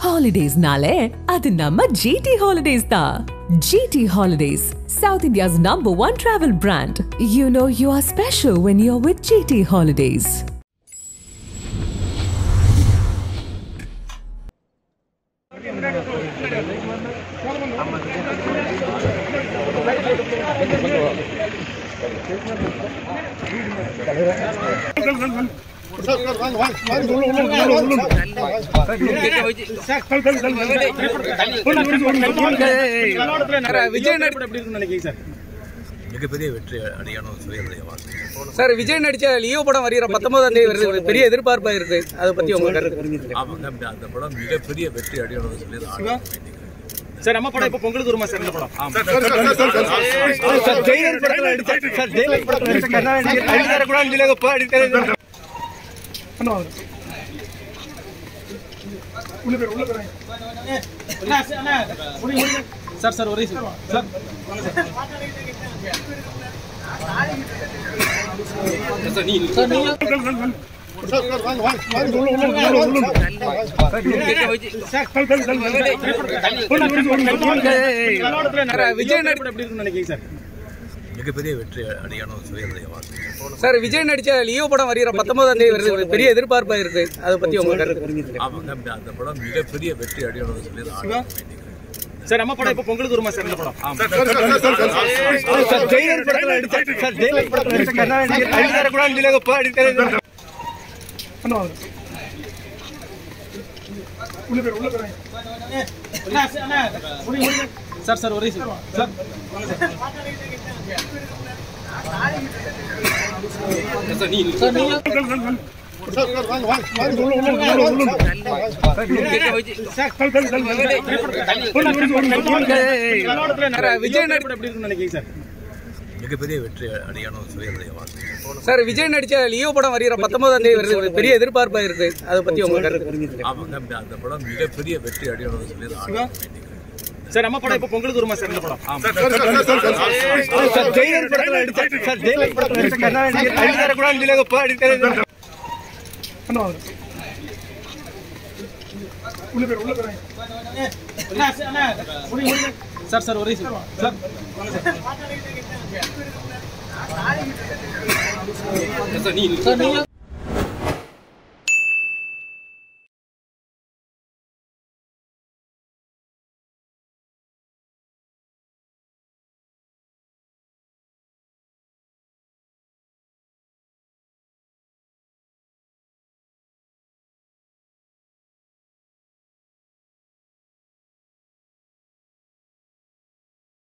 Holidays ನಾಳೆ ಅದು ನಮ್ಮ ಜಿ ಟಿ ಹಾಲಿಡೇಸ್ ತಾ G T holidays south India's number one travel brand you know you are special when you are with G T holidays Thank you. மிகப்பெரிய வெற்றி அடையணும் sir Vijay நடிச்ச Leo படம் வருகிற பத்தொன்பதாம் தேதி வருது. ஒரு பெரிய எதிர்பார்ப்பா இருக்கு. அதை பத்தி உங்க கருத்து? ஆமாங்க அந்த படம் மிகப்பெரிய வெற்றி அடையணும்னு சொல்லி. சார்? நம்ம படம்? இப்போ பொங்கலுக்கு வருமா சார் இந்த படம் சார் ஜெயிலர் படத்துல நடிச்ச சார் ஜெயிலர் படத்துல நடிச்ச கருணாநிதி அடித்தார கூட அடிக்கல போ அடித்தார சார் சார் ஒரே சார் சார் சார் நீ சார் நீங்க விஜய் நடிப்பு எப்படி இருக்குன்னு நினைக்கிறீங்க சார் மிகப்பெரிய வெற்றி சொல்லி என்னுடைய வார்த்தை சார் விஜய் நடிச்ச லியோ படம் வருகிற பத்தொன்பதாம் தேதி வருது பெரிய எதிர்பார்ப்பா இருக்கு அதை பத்தி உங்க கருத்து ஆமாங்க அந்த படம் மிகப்பெரிய வெற்றி அடையணும்னு சொல்லி. சார் நம்ம படம் இப்போ பொங்கலுக்கு வருமா சார் இந்த படம் சார் ஜெயிலர் படத்துல சார் ஜெயிலர் கூட அடிக்கல போ அடித்தார சார் சார் ஒரே சார். சார் சார் நீ சார் நீங்க விஜய் நடிப்பு எப்படி இருக்குன்னு நினைக்கிறீங்க சார்? மிகப்பெரிய வெற்றி அடையணும்னு சொல்லி என்னுடைய வார்த்தை சார் விஜய் நடிச்ச லியோ படம் வருகிற பத்தொன்பதாம் தேதி பெரிய எதிர்பார்ப்பா இருக்கு அதை பத்தி உங்க கருத்து ஆமாங்க அந்த படம் மிகப்பெரிய வெற்றி அடையணும்னு சொல்லி. சார் நம்ம படம் இப்போ பொங்கலுக்கு வருமா சார் இந்த படம் சார் ஜெயிலர் படத்துல நடிச்ச சார் ஜெயிலர் படத்துல நடிச்ச கருணாநிதி அடித்தார கூட அடிக்கல போ அடித்தார சார் சார் ஒரே சார். சார். சார் நீ